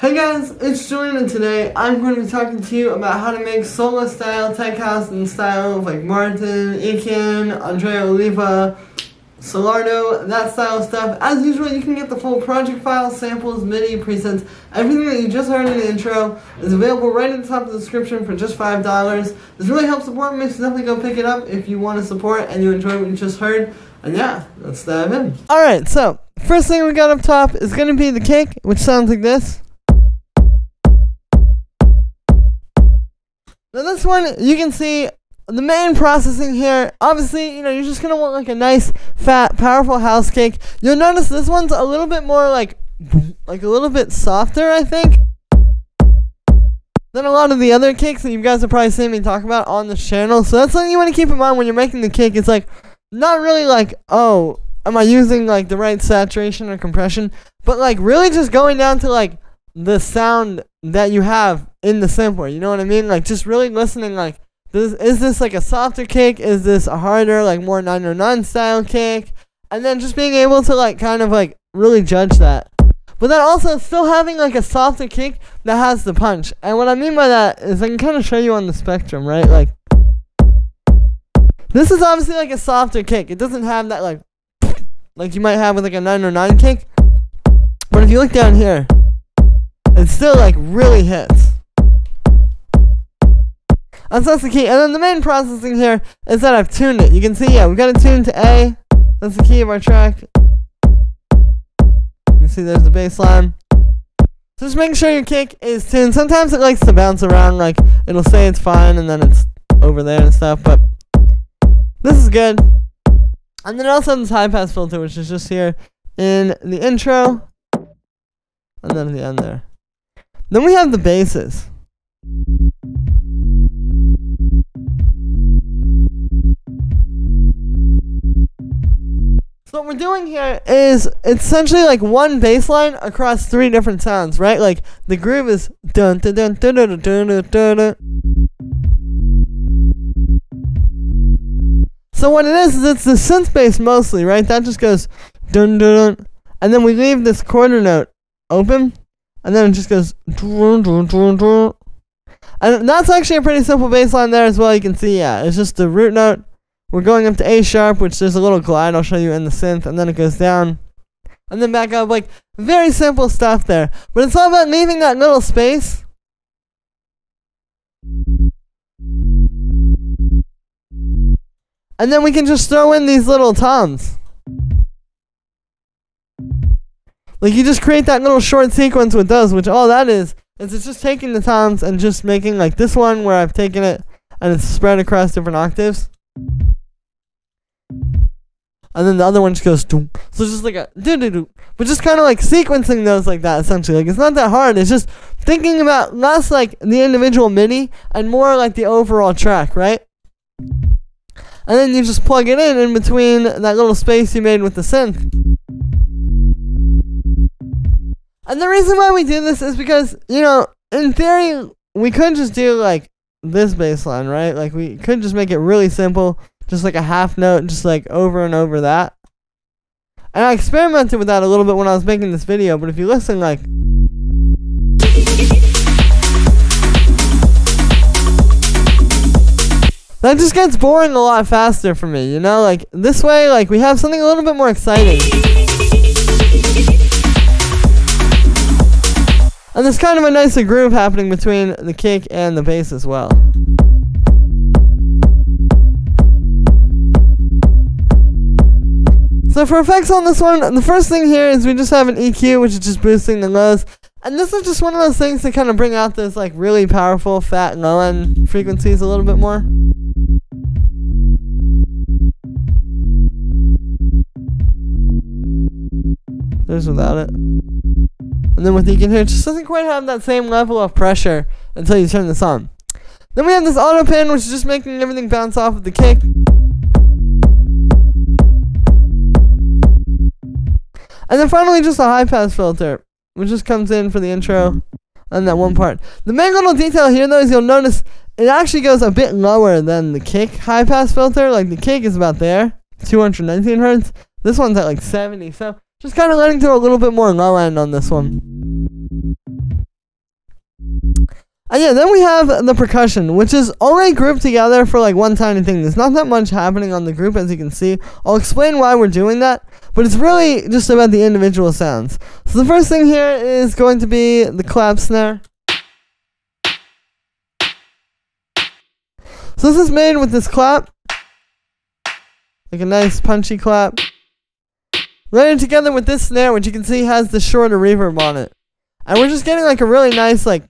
Hey guys, it's Julien and today I'm going to be talking to you about how to make Sola style tech house in styles like Martin, Ikin, Andrea Oliva, Solardo, that style stuff. As usual, you can get the full project file, samples, MIDI, presets, everything that you just heard in the intro is available right at the top of the description for just $5. This really helps support me, so definitely go pick it up if you want to support and you enjoy what you just heard. And yeah, let's dive in. Alright, so first thing we got up top is going to be the kick, which sounds like this. Now this one, you can see the main processing here, obviously, you know, you're just going to want like a nice, fat, powerful house kick. You'll notice this one's a little bit more like, like a little bit softer, I think, than a lot of the other kicks that you guys have probably seen me talk about on this channel. So that's something you want to keep in mind when you're making the kick. It's like, not really like, oh, am I using like the right saturation or compression, but like really just going down to like the sound that you have in the sampler. You know what I mean? Like just really listening. Like, this, is this like a softer kick? Is this a harder, like more 909 style kick? And then just being able to like kind of like really judge that. But then also still having like a softer kick that has the punch. And what I mean by that is I can kind of show you on the spectrum, right? Like this is obviously like a softer kick. It doesn't have that like like you might have with like a 909 kick. But if you look down here, it still like really hits. And so that's the key. And then the main processing here is that I've tuned it. You can see, yeah, we've got it tuned to A. That's the key of our track. You can see there's the bass line. So just making sure your kick is tuned. Sometimes it likes to bounce around, like it'll say it's fine and then it's over there and stuff, but this is good. And then also this high pass filter, which is just here in the intro and then the end there. Then we have the basses. So what we're doing here is essentially like one bass line across three different sounds, right? Like the groove is dun dun dun dun dun dun dun dun. dun. So what it is is it's the synth bass mostly, right? That just goes dun dun dun, and then we leave this quarter note open, and then it just goes. And that's actually a pretty simple bass line there as well. You can see, yeah, it's just the root note we're going up to A sharp, which there's a little glide I'll show you in the synth, and then it goes down. And then back up, like, very simple stuff there. But it's all about leaving that little space. And then we can just throw in these little toms. Like, you just create that little short sequence with those, which all that is, is it's just taking the toms and just making, like, this one where I've taken it and it's spread across different octaves and then the other one just goes doom. So just like a do do do, but just kind of like sequencing those like that. Essentially, like it's not that hard. It's just thinking about less like the individual MIDI and more like the overall track, right? And then you just plug it in in between that little space you made with the synth. And the reason why we do this is because you know, in theory, we could just do like this bass line, right? Like we could just make it really simple just like a half note, just like over and over that. And I experimented with that a little bit when I was making this video, but if you listen, like. That just gets boring a lot faster for me, you know? Like, this way, like, we have something a little bit more exciting. And there's kind of a nicer groove happening between the kick and the bass as well. So for effects on this one, the first thing here is we just have an EQ, which is just boosting the lows. And this is just one of those things to kind of bring out those like really powerful fat low end frequencies a little bit more. There's without it. And then with EQ here, it just doesn't quite have that same level of pressure until you turn this on. Then we have this auto pan, which is just making everything bounce off of the kick. And then finally, just a high pass filter, which just comes in for the intro and that one part. The main little detail here, though, is you'll notice it actually goes a bit lower than the kick high pass filter. Like the kick is about there, 219 hertz. This one's at like 70. So just kind of letting through a little bit more low end on this one. And yeah, then we have the percussion, which is only grouped together for like one tiny thing. There's not that much happening on the group, as you can see. I'll explain why we're doing that, but it's really just about the individual sounds. So the first thing here is going to be the clap snare. So this is made with this clap, like a nice punchy clap. Layered together with this snare, which you can see has the shorter reverb on it. And we're just getting like a really nice like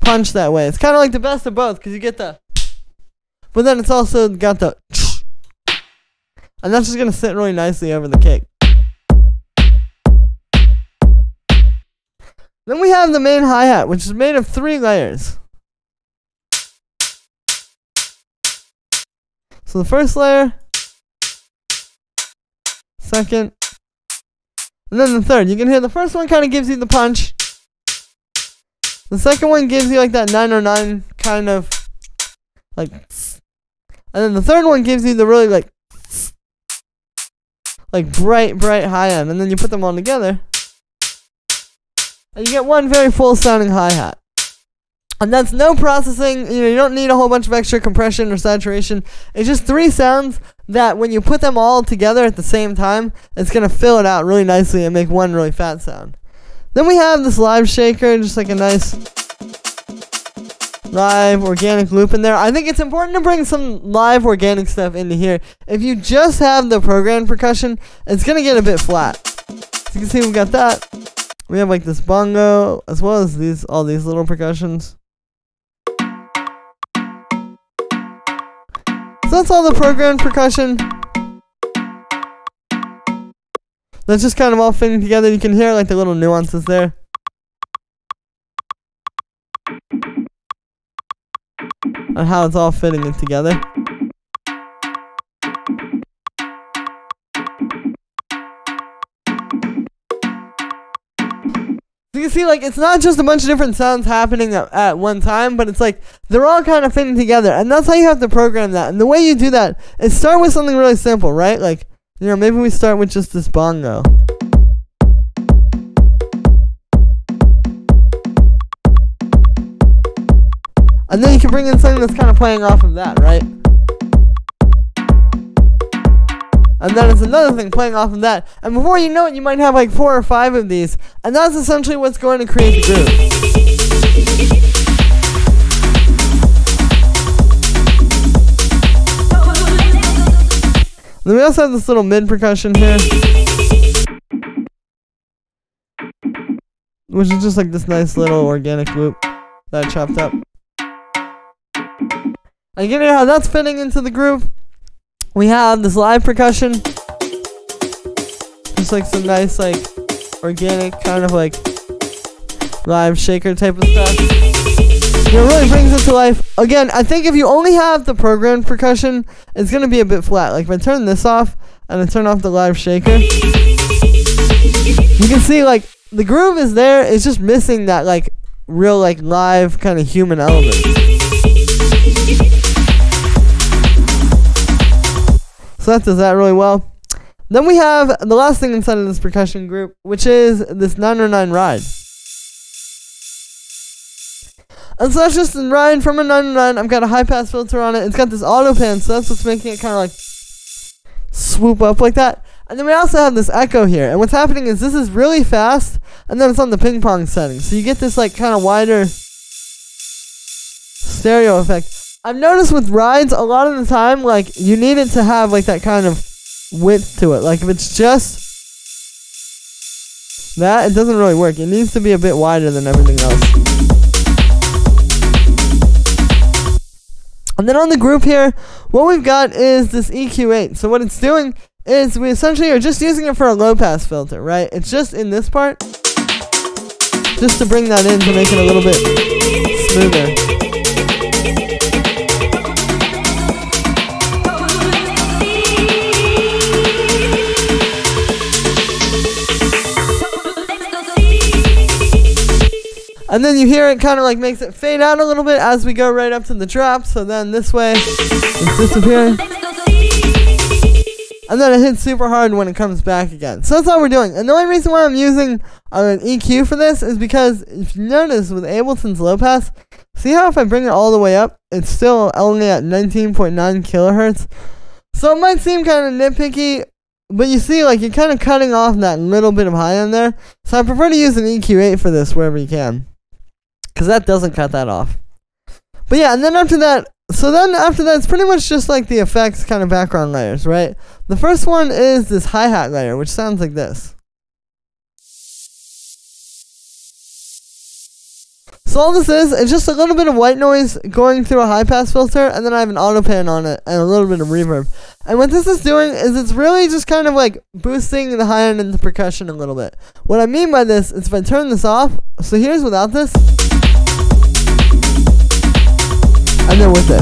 punch that way. It's kind of like the best of both because you get the, but then it's also got the, and that's just gonna sit really nicely over the kick. Then we have the main hi hat, which is made of three layers. So the first layer, second, and then the third. You can hear the first one kind of gives you the punch. The second one gives you like that 909 kind of like and then the third one gives you the really like like bright bright high end and then you put them all together and you get one very full sounding hi-hat. And that's no processing, you know, you don't need a whole bunch of extra compression or saturation. It's just three sounds that when you put them all together at the same time, it's gonna fill it out really nicely and make one really fat sound. Then we have this live shaker, just like a nice live organic loop in there. I think it's important to bring some live organic stuff into here. If you just have the programmed percussion, it's gonna get a bit flat. So you can see we've got that. We have like this bongo, as well as these all these little percussions. That's all the program percussion. That's just kind of all fitting together. You can hear like the little nuances there. On how it's all fitting it together. You see, like, it's not just a bunch of different sounds happening at, at one time, but it's like they're all kind of fitting together. And that's how you have to program that. And the way you do that is start with something really simple, right? Like, you know, maybe we start with just this bongo. And then you can bring in something that's kind of playing off of that, right? And then it's another thing playing off of that. And before you know it, you might have like four or five of these. And that's essentially what's going to create the groove. Then we also have this little mid percussion here. Which is just like this nice little organic loop that I chopped up. And you know how that's fitting into the groove? We have this live percussion. Just like some nice like organic kind of like live shaker type of stuff. It really brings it to life. Again, I think if you only have the programmed percussion, it's gonna be a bit flat. Like if I turn this off and I turn off the live shaker, you can see like the groove is there. It's just missing that like real like live kind of human element. So that does that really well. Then we have the last thing inside of this percussion group, which is this 909 ride. And so that's just a ride from a 909. I've got a high pass filter on it. It's got this auto pan, so that's what's making it kind of like swoop up like that. And then we also have this echo here. And what's happening is this is really fast, and then it's on the ping pong setting. So you get this like kind of wider stereo effect. I've noticed with rides, a lot of the time, like, you need it to have, like, that kind of width to it. Like, if it's just that, it doesn't really work. It needs to be a bit wider than everything else. And then on the group here, what we've got is this EQ8. So what it's doing is we essentially are just using it for a low pass filter, right? It's just in this part, just to bring that in to make it a little bit smoother. And then you hear it kind of like makes it fade out a little bit as we go right up to the drop. So then this way, it's disappearing. and then it hits super hard when it comes back again. So that's all we're doing. And the only reason why I'm using uh, an EQ for this is because if you notice with Ableton's low pass, see how if I bring it all the way up, it's still only at 19.9 kilohertz. So it might seem kind of nitpicky, but you see, like, you're kind of cutting off that little bit of high end there. So I prefer to use an EQ8 for this wherever you can. Because that doesn't cut that off. But yeah, and then after that, so then after that, it's pretty much just like the effects kind of background layers, right? The first one is this hi-hat layer, which sounds like this. So all this is, is just a little bit of white noise going through a high pass filter, and then I have an auto pan on it, and a little bit of reverb. And what this is doing is it's really just kind of like boosting the high end and the percussion a little bit. What I mean by this is if I turn this off, so here's without this, and then it.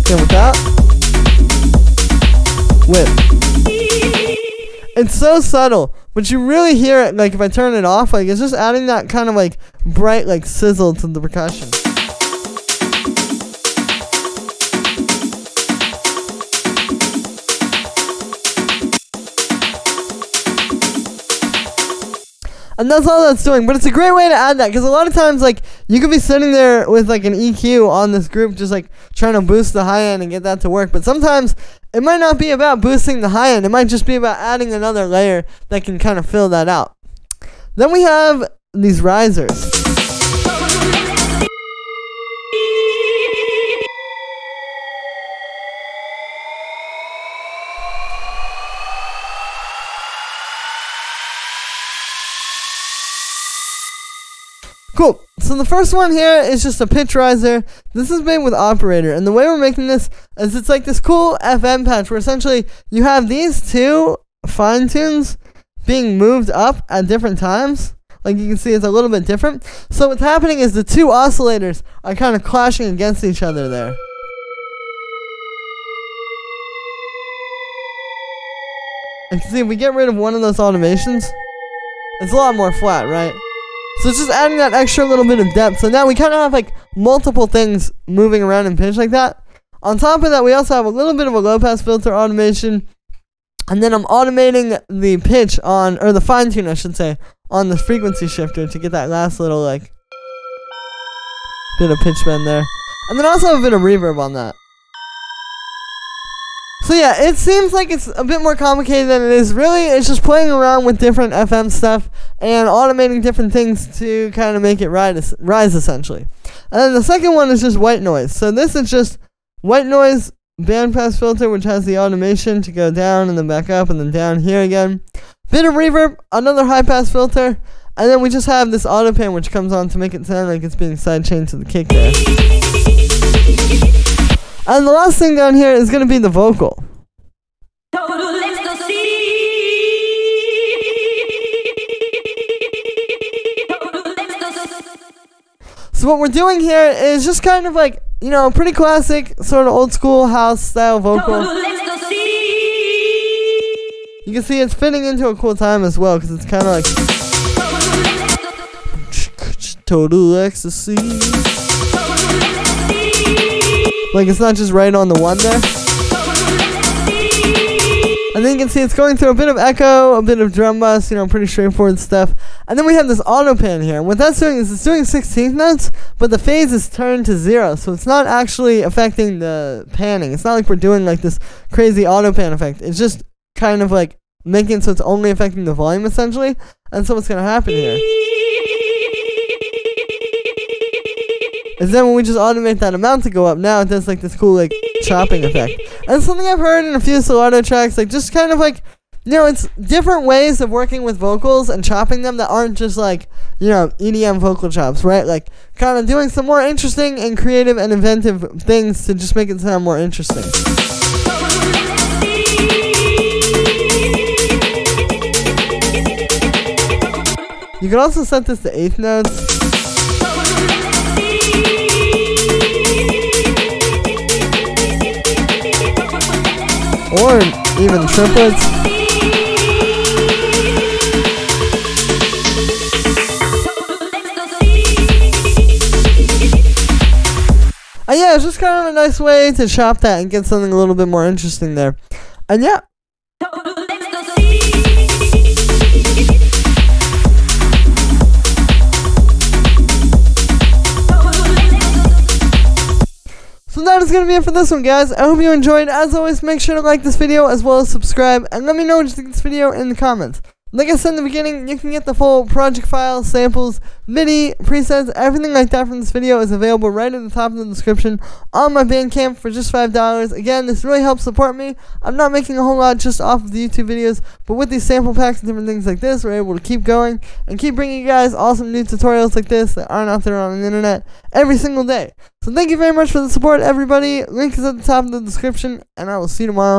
Okay, with that, with. It's so subtle, but you really hear it. Like if I turn it off, like it's just adding that kind of like bright like sizzle to the percussion. And that's all that's doing. But it's a great way to add that because a lot of times, like you could be sitting there with like an EQ on this group, just like trying to boost the high end and get that to work. But sometimes it might not be about boosting the high end. It might just be about adding another layer that can kind of fill that out. Then we have these risers. Cool. So the first one here is just a pitch riser. This is made with operator, and the way we're making this is it's like this cool FM patch where essentially you have these two fine tunes being moved up at different times. Like you can see, it's a little bit different. So what's happening is the two oscillators are kind of clashing against each other there. And see, if we get rid of one of those automations, it's a lot more flat, right? So it's just adding that extra little bit of depth. So now we kind of have like multiple things moving around in pitch like that. On top of that, we also have a little bit of a low pass filter automation. And then I'm automating the pitch on, or the fine tune, I should say, on the frequency shifter to get that last little like bit of pitch bend there. And then also a bit of reverb on that. So yeah, it seems like it's a bit more complicated than it is. Really, it's just playing around with different FM stuff and automating different things to kind of make it rise, rise essentially. And then the second one is just white noise. So this is just white noise bandpass filter, which has the automation to go down and then back up and then down here again. Bit of reverb, another high pass filter, and then we just have this auto pan which comes on to make it sound like it's being sidechained to the kick there. And the last thing down here is going to be the vocal. So what we're doing here is just kind of like, you know, pretty classic, sort of old school house style vocal. You can see it's fitting into a cool time as well, because it's kind of like... Total ecstasy. Like it's not just right on the one there. And then you can see it's going through a bit of echo, a bit of drum bus, you know, pretty straightforward stuff. And then we have this auto pan here. And what that's doing is it's doing 16th notes, but the phase is turned to zero. So it's not actually affecting the panning. It's not like we're doing like this crazy auto pan effect. It's just kind of like making so it's only affecting the volume essentially. And so what's going to happen here? Is then when we just automate that amount to go up, now it does like this cool like chopping effect. And something I've heard in a few Solardo tracks, like just kind of like you know, it's different ways of working with vocals and chopping them that aren't just like, you know, EDM vocal chops, right? Like, kind of doing some more interesting and creative and inventive things to just make it sound more interesting. You can also set this to eighth notes. Or even triplets. uh, yeah, it's just kind of a nice way to chop that and get something a little bit more interesting there. And yeah. So that is going to be it for this one, guys. I hope you enjoyed. As always, make sure to like this video as well as subscribe. And let me know what you think of this video in the comments. Like I said in the beginning, you can get the full project file, samples, MIDI, presets, everything like that from this video is available right at the top of the description on my Bandcamp for just $5. Again, this really helps support me. I'm not making a whole lot just off of the YouTube videos, but with these sample packs and different things like this, we're able to keep going and keep bringing you guys awesome new tutorials like this that aren't out there on the internet every single day. So thank you very much for the support, everybody. Link is at the top of the description, and I will see you tomorrow.